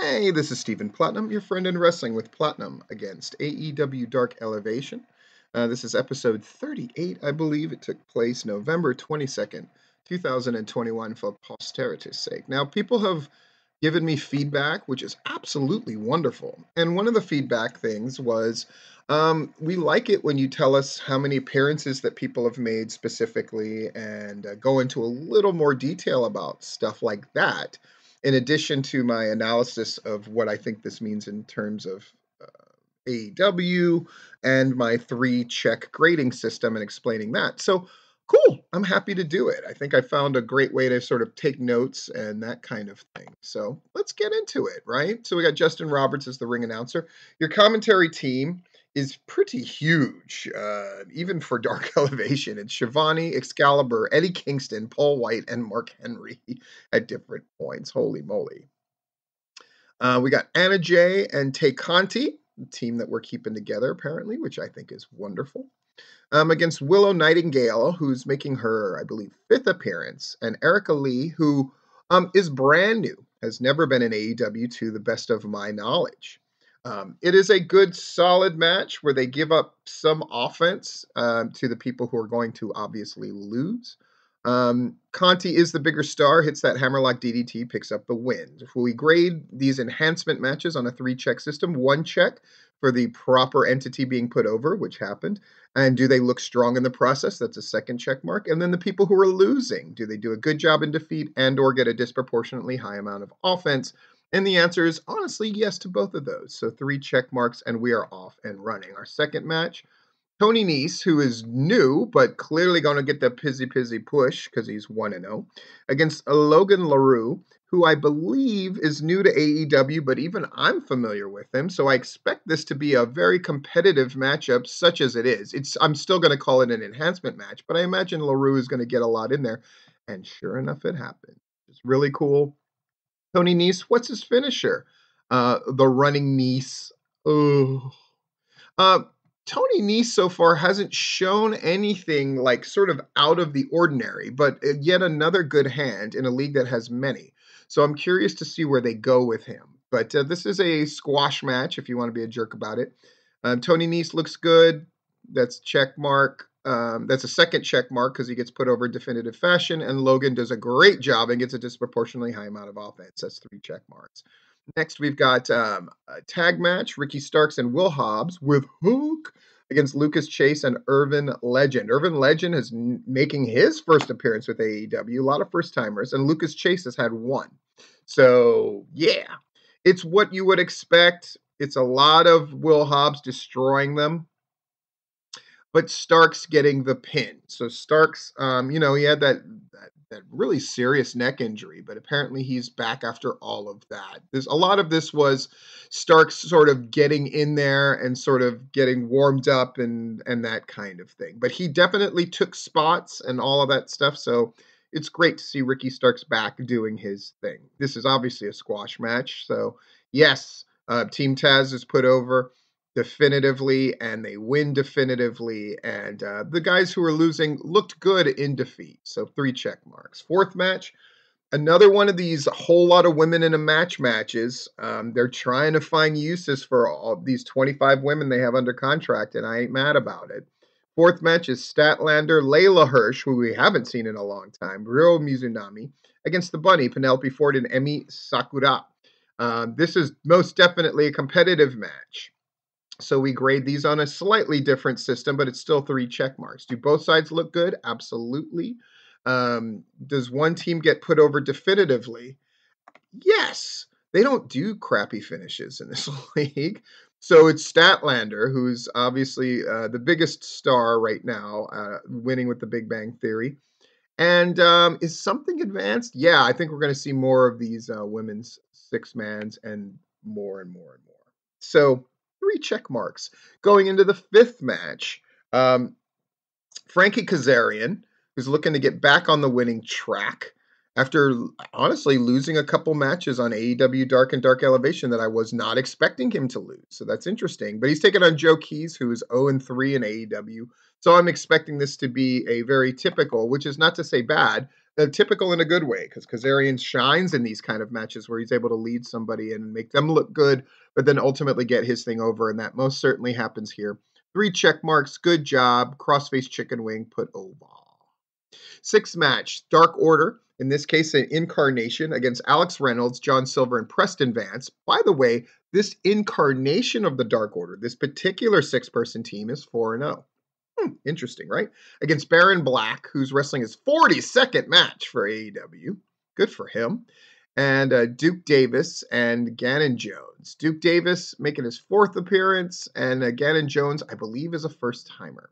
Hey, this is Stephen Platinum, your friend in wrestling with Platinum against AEW Dark Elevation. Uh, this is episode 38, I believe. It took place November 22nd, 2021, for posterity's sake. Now, people have given me feedback, which is absolutely wonderful. And one of the feedback things was um, we like it when you tell us how many appearances that people have made specifically and uh, go into a little more detail about stuff like that in addition to my analysis of what I think this means in terms of uh, AEW and my three check grading system and explaining that. So, cool. I'm happy to do it. I think I found a great way to sort of take notes and that kind of thing. So, let's get into it, right? So, we got Justin Roberts as the ring announcer. Your commentary team is pretty huge, uh, even for Dark Elevation. It's Schiavone, Excalibur, Eddie Kingston, Paul White, and Mark Henry at different points. Holy moly. Uh, we got Anna Jay and Tay Conti, the team that we're keeping together, apparently, which I think is wonderful. Um, against Willow Nightingale, who's making her, I believe, fifth appearance, and Erica Lee, who um, is brand new, has never been in AEW to the best of my knowledge. Um, it is a good, solid match where they give up some offense um, to the people who are going to obviously lose. Um, Conti is the bigger star, hits that hammerlock DDT, picks up the win. If we grade these enhancement matches on a three check system, one check for the proper entity being put over, which happened, and do they look strong in the process? That's a second check mark. And then the people who are losing, do they do a good job in defeat and or get a disproportionately high amount of offense? And the answer is honestly yes to both of those. So three check marks, and we are off and running. Our second match, Tony Nese, who is new but clearly going to get the pizzy pizzy push because he's 1 0, against Logan LaRue, who I believe is new to AEW, but even I'm familiar with him. So I expect this to be a very competitive matchup, such as it is. It's I'm still going to call it an enhancement match, but I imagine LaRue is going to get a lot in there. And sure enough, it happened. It's really cool. Tony Nese, what's his finisher? Uh, the running Nese. Oh. Uh, Tony Nese so far hasn't shown anything like sort of out of the ordinary, but uh, yet another good hand in a league that has many. So I'm curious to see where they go with him. But uh, this is a squash match if you want to be a jerk about it. Um, Tony Nese looks good. That's check mark. Um, that's a second check mark because he gets put over in definitive fashion, and Logan does a great job and gets a disproportionately high amount of offense. That's three check marks. Next, we've got um, a tag match: Ricky Starks and Will Hobbs with Hook against Lucas Chase and Irvin Legend. Irvin Legend is n- making his first appearance with AEW. A lot of first timers, and Lucas Chase has had one. So yeah, it's what you would expect. It's a lot of Will Hobbs destroying them but Starks getting the pin. So Starks, um, you know, he had that, that, that really serious neck injury, but apparently he's back after all of that. There's a lot of this was Starks sort of getting in there and sort of getting warmed up and and that kind of thing. But he definitely took spots and all of that stuff. So it's great to see Ricky Starks back doing his thing. This is obviously a squash match, so yes, uh, Team Taz is put over definitively and they win definitively. And uh, the guys who are losing looked good in defeat. So three check marks. Fourth match, another one of these whole lot of women in a match matches. Um, they're trying to find uses for all these 25 women they have under contract, and I ain't mad about it. Fourth match is Statlander, Leyla Hirsch, who we haven't seen in a long time, Ryo Mizunami, against the Bunny, Penelope Ford, and Emi Sakura. Uh, this is most definitely a competitive match. So we grade these on a slightly different system, but it's still three check marks. Do both sides look good? Absolutely. Um, does one team get put over definitively? Yes. They don't do crappy finishes in this league. So it's Statlander, who's obviously uh, the biggest star right now, uh, winning with the Big Bang Theory. And um, is something advanced? Yeah, I think we're going to see more of these uh, women's six mans and more and more and more. So three check marks. Going into the fifth match, um, Frankie Kazarian, who's looking to get back on the winning track after honestly losing a couple matches on AEW Dark and Dark Elevation that I was not expecting him to lose. So that's interesting. But he's taken on Joe Keys, who is 0 3 in AEW. So I'm expecting this to be a very typical, which is not to say bad, uh, typical in a good way because Kazarian shines in these kind of matches where he's able to lead somebody and make them look good, but then ultimately get his thing over, and that most certainly happens here. Three check marks, good job. Crossface chicken wing, put over. Sixth match, Dark Order. In this case, an incarnation against Alex Reynolds, John Silver, and Preston Vance. By the way, this incarnation of the Dark Order, this particular six person team, is 4 0. Hmm, interesting, right? Against Baron Black, who's wrestling his 42nd match for AEW. Good for him. And uh, Duke Davis and Gannon Jones. Duke Davis making his fourth appearance, and uh, Gannon Jones, I believe, is a first timer.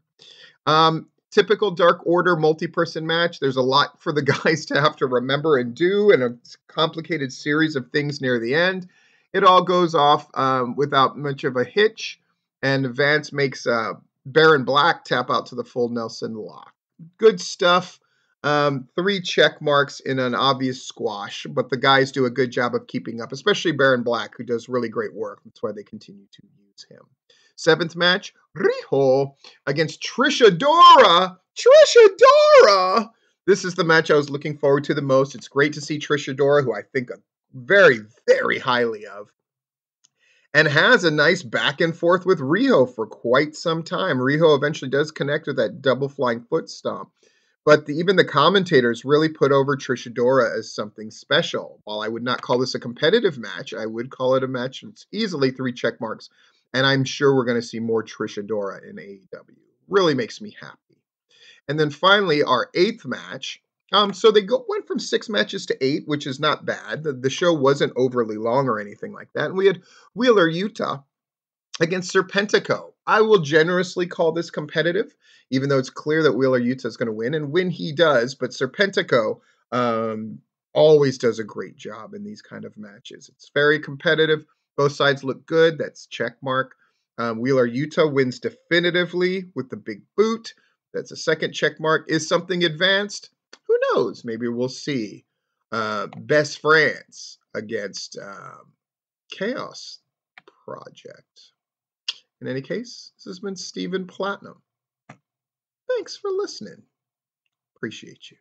Um, typical Dark Order multi person match. There's a lot for the guys to have to remember and do, and a complicated series of things near the end. It all goes off um, without much of a hitch, and Vance makes uh, Baron Black tap out to the full Nelson lock. Good stuff. Um, three check marks in an obvious squash, but the guys do a good job of keeping up, especially Baron Black, who does really great work. That's why they continue to use him. Seventh match, Riho against Trish Adora. Trish Adora! This is the match I was looking forward to the most. It's great to see Trish Adora, who I think very, very highly of, and has a nice back and forth with Riho for quite some time. Riho eventually does connect with that double flying foot stomp. But the, even the commentators really put over Trish Adora as something special. While I would not call this a competitive match, I would call it a match that's easily three check marks and I'm sure we're going to see more Trish Adora in AEW. Really makes me happy. And then finally, our eighth match. Um, so they go, went from six matches to eight, which is not bad. The, the show wasn't overly long or anything like that. And we had Wheeler Yuta against Serpentico. I will generously call this competitive, even though it's clear that Wheeler Yuta is going to win. And when he does, but Serpentico um, always does a great job in these kind of matches. It's very competitive. Both sides look good. That's check mark. Um, Wheeler Yuta wins definitively with the big boot. That's a second check mark. Is something advanced? Who knows? Maybe we'll see. Uh, best friends against um, Chaos Project. In any case, this has been Stephen Platinum. Thanks for listening. Appreciate you.